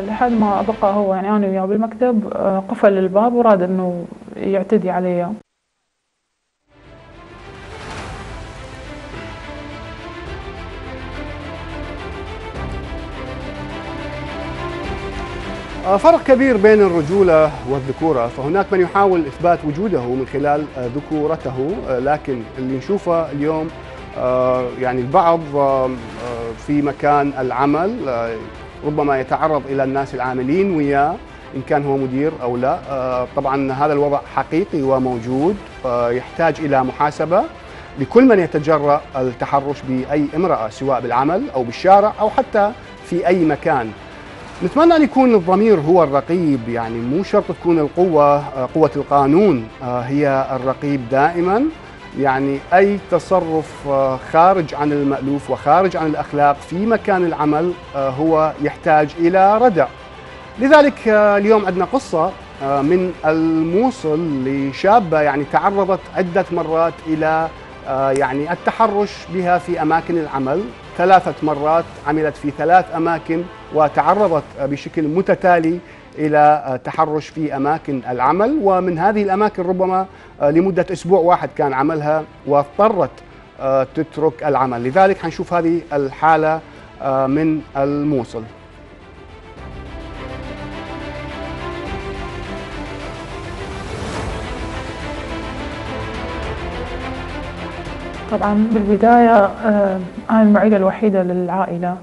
لحد ما بقى هو يعني أنا وياه بالمكتب آه، قفل الباب وراد إنه يعتدي علي. آه، فرق كبير بين الرجولة والذكورة فهناك من يحاول إثبات وجوده من خلال آه، ذكورته لكن اللي نشوفه اليوم يعني البعض في مكان العمل ربما يتعرض إلى الناس العاملين وياه إن كان هو مدير أو لا. طبعا هذا الوضع حقيقي وموجود. يحتاج إلى محاسبة لكل من يتجرأ التحرش بأي امرأة سواء بالعمل أو بالشارع أو حتى في أي مكان. نتمنى أن يكون الضمير هو الرقيب يعني مو شرط تكون القوة آه، قوة القانون آه، هي الرقيب دائما. يعني أي تصرف آه، خارج عن المألوف وخارج عن الأخلاق في مكان العمل هو يحتاج إلى ردع. لذلك اليوم عندنا قصة من الموصل لشابة يعني تعرضت عدة مرات إلى يعني التحرش بها في أماكن العمل. ثلاثة مرات عملت في ثلاث أماكن وتعرضت بشكل متتالي إلى تحرش في أماكن العمل. ومن هذه الأماكن ربما لمدة أسبوع واحد كان عملها واضطرت تترك العمل. لذلك حنشوف هذه الحالة من الموصل. طبعا بالبداية آه، أنا المعيلة الوحيدة للعائلة.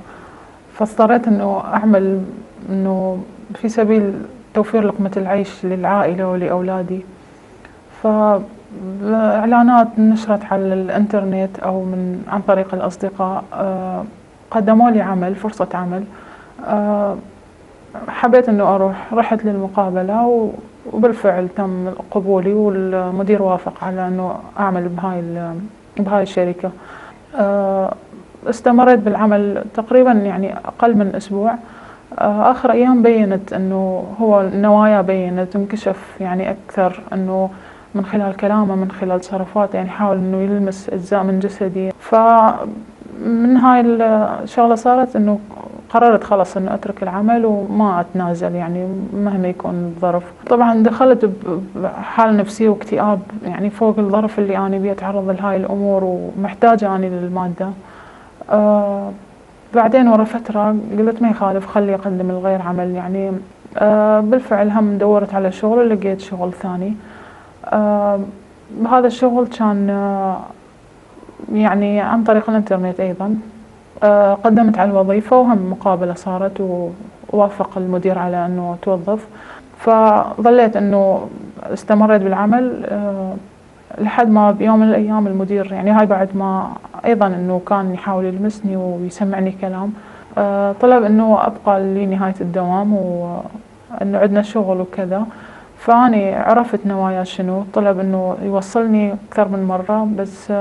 فاضطريت أنه أعمل أنه في سبيل توفير لقمة العيش للعائلة ولأولادي. فإعلانات نشرت على الإنترنت أو من عن طريق الأصدقاء آه، قدموا لي عمل فرصة عمل. آه، حبيت أنه أروح رحت للمقابلة وبالفعل تم قبولي والمدير وافق على أنه أعمل بهاي بهاي الشركة. آه، استمريت بالعمل تقريبا يعني أقل من أسبوع. آخر أيام بينت أنه هو النوايا بينت انكشف يعني أكثر أنه من خلال كلامه من خلال تصرفاته يعني حاول أنه يلمس أجزاء من جسدي فمن هاي الشغلة صارت أنه قررت خلاص إنه أترك العمل وما أتنازل يعني مهما يكون الظرف. طبعا دخلت بحال نفسي واكتئاب يعني فوق الظرف اللي أنا بيه أتعرض لهاي الأمور ومحتاجة اني للمادة. آه بعدين ورا فترة قلت ما يخالف خلي أقدم الغير عمل يعني آه بالفعل هم دورت على شغل لقيت شغل ثاني. هذا الشغل كان آه يعني عن طريق الإنترنت أيضا. آه، قدمت على الوظيفة وهم مقابلة صارت ووافق المدير على أنه توظف. فظليت أنه استمريت بالعمل آه، لحد ما بيوم من الأيام المدير يعني هاي بعد ما أيضا أنه كان يحاول يلمسني ويسمعني كلام آه، طلب أنه أبقى لنهاية الدوام وأنه عندنا شغل وكذا. فأني عرفت نوايا شنو. طلب أنه يوصلني أكثر من مرة بس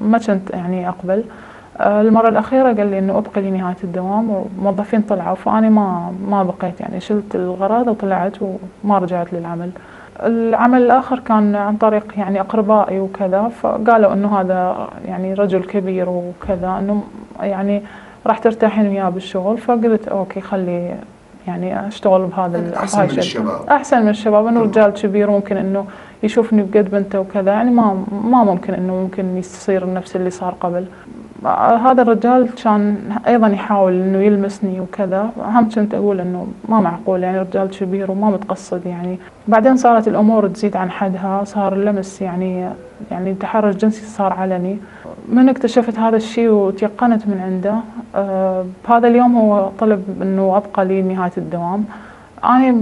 ما كنت يعني أقبل. آه، المرة الأخيرة قال لي إنه أبقي لنهاية الدوام وموظفين طلعوا فأنا ما ما بقيت يعني. شلت الغراض وطلعت وما رجعت للعمل. العمل الآخر كان عن طريق يعني أقربائي وكذا فقالوا إنه هذا يعني رجل كبير وكذا إنه يعني راح ترتاحين وياه بالشغل. فقلت أوكي خلي يعني أشتغل بهذا أحسن من الشباب. أحسن من الشباب. انه رجال كبير ممكن إنه يشوفني بقد بنته وكذا يعني ما ما ممكن إنه ممكن يصير نفس اللي صار قبل. هذا الرجال كان أيضا يحاول إنه يلمسني وكذا. هم كنت أقول إنه ما معقول يعني رجال كبير وما متقصد يعني. بعدين صارت الأمور تزيد عن حدها صار اللمس يعني يعني التحرش جنسي صار علني. من اكتشفت هذا الشيء وتيقنت من عنده آه بهذا اليوم هو طلب إنه أبقى لي نهاية الدوام. أنا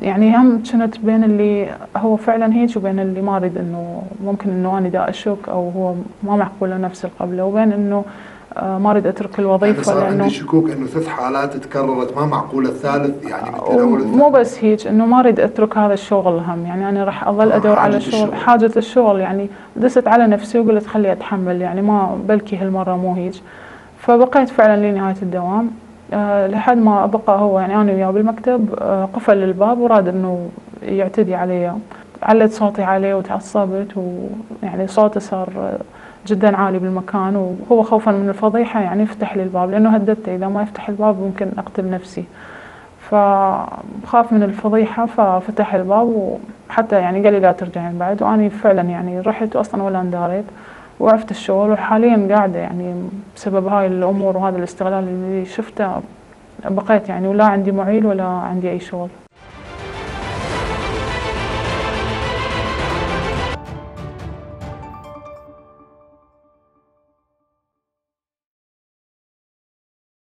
يعني هم كنت بين اللي هو فعلا هيك وبين اللي ما أريد إنه ممكن إنه أنا دا أشك أو هو ما معقوله نفس القبلة وبين إنه آه، ما أريد أترك الوظيفة يعني لأنه عندي شكوك إنه ثلاث حالات تكررت ما معقولة الثالث يعني مو بس هيك إنه ما أريد أترك هذا الشغل هم يعني أنا راح أظل آه، أدور على شغل الشغل. حاجة الشغل يعني دست على نفسي وقلت خلي أتحمل يعني ما بلكي هالمرة مو هيك. فبقيت فعلا لنهاية الدوام. لحد ما بقى هو يعني أنا وياه بالمكتب أه قفل الباب وراد إنه يعتدي علي علت صوتي عليه وتعصبت ويعني صوته صار جدا عالي بالمكان وهو خوفا من الفضيحة يعني يفتح لي الباب لأنه هددته إذا ما يفتح الباب ممكن أقتل نفسي. فبخاف من الفضيحة ففتح الباب وحتى يعني قال لي لا ترجعين بعد وأنا فعلا يعني رحت أصلا ولا انداريت. وعفت الشغل وحاليا قاعدة يعني بسبب هاي الأمور وهذا الاستغلال اللي شفته بقيت يعني ولا عندي معيل ولا عندي أي شغل.